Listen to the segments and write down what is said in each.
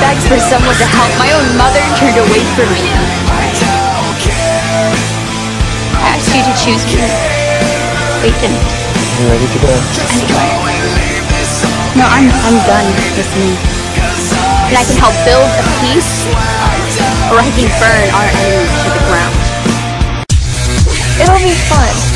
begged for someone to help. My own mother turned away from me. I asked you to choose me. Wait, didn't. You ready to go? No, I'm, I'm done with me. And I can help build a peace, or I can burn our enemies to the ground. It'll be fun.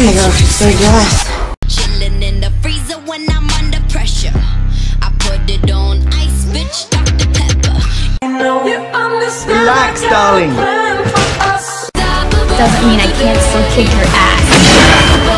Oh my gosh, it's so gas. Chillin' in the freezer when I'm under pressure. I put it on ice, bitch, Dr. Pepper. Relax, darling. Doesn't mean I can't still kick your ass.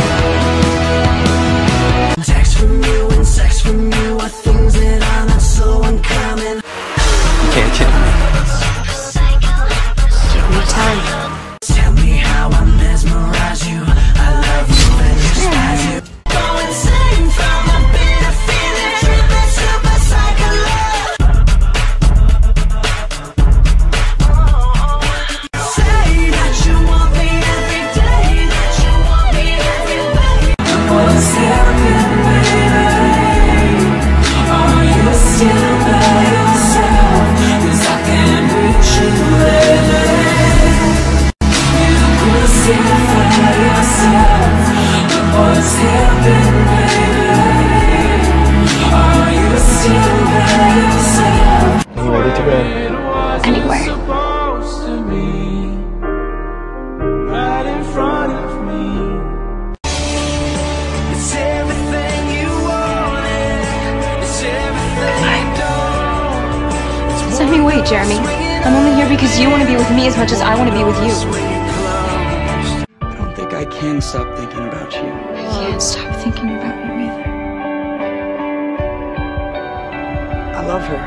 Send me away, Jeremy. I'm only here because you want to be with me as much as I want to be with you. I don't think I can stop thinking about you. I can't stop thinking about you either. I love her.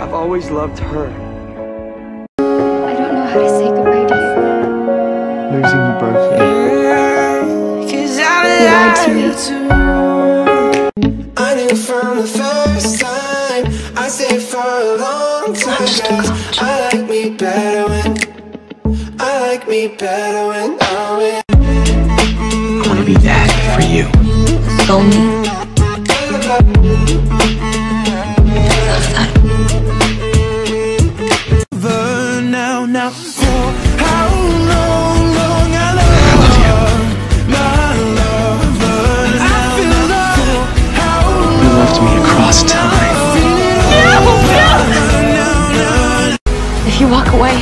I've always loved her. I don't know how to say goodbye to you. Losing you broke me. You lied to me. A long time Cause I like me better when I like me better when I'm with I want to be that for you. Stole walk away,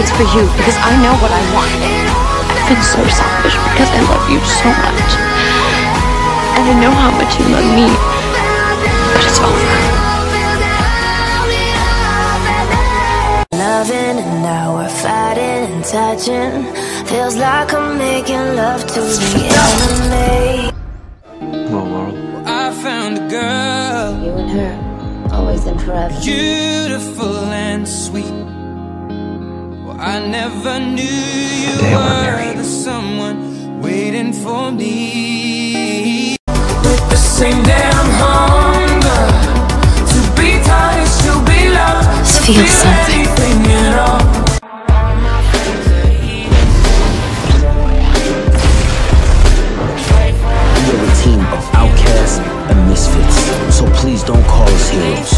it's for you because I know what I want. I've been so selfish because I love you so much. And I know how much you love me. But it's over. Loving and now we're fighting and touching. Feels like I'm making love to the enemy. Well, Laurel. I found a girl You and her, always and forever. Beautiful and sweet Well, I never knew you day I wanna were marry the someone waiting for me With the same damn hunger To be tired, to be loved to feel something. anything at all We are a team of outcasts and misfits. So please don't call us heroes.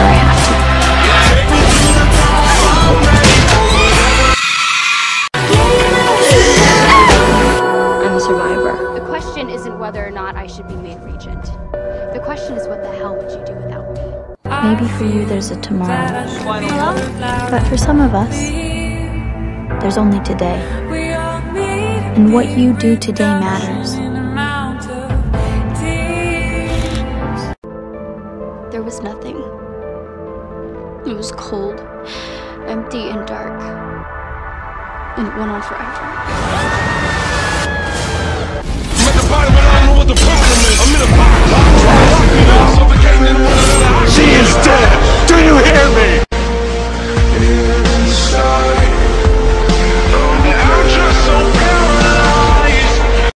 whenever I have to. I'm a survivor. The question isn't whether or not I should be made regent. The question is what the hell would you do without me? Maybe for you there's a tomorrow. But for some of us, there's only today. And what you do today matters. empty and dark. And it went on forever. I'm at the bottom, but I don't know what the problem is. I'm in a box, lock, lock, lock, lock, lock, lock, lock, lock,